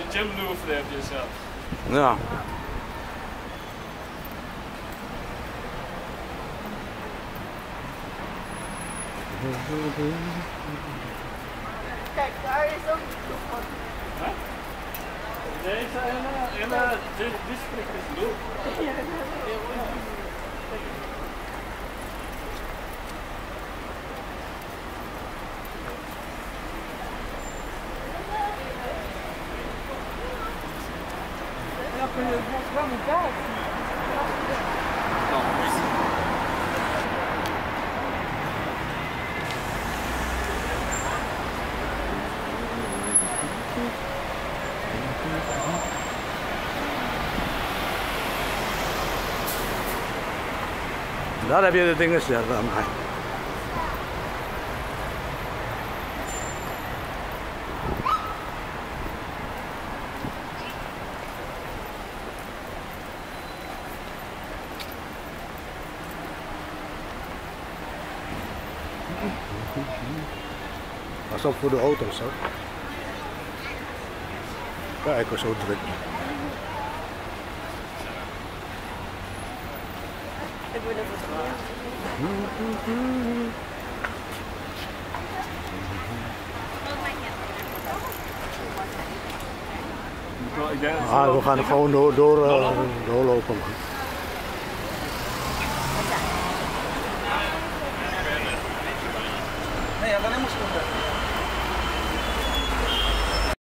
de gym heb je zelf. Ja. Kijk, daar is ook een van. Deze en, en dit district is doel. Not a bourgeois me passe. Non, be the thing that's there. Pas op voor de auto's, hè. Kijk, was zo druk. Ik wil even terug. Ik denk dat Ah, we gaan gewoon door, door, eh, doorlopen. Man. Thank you.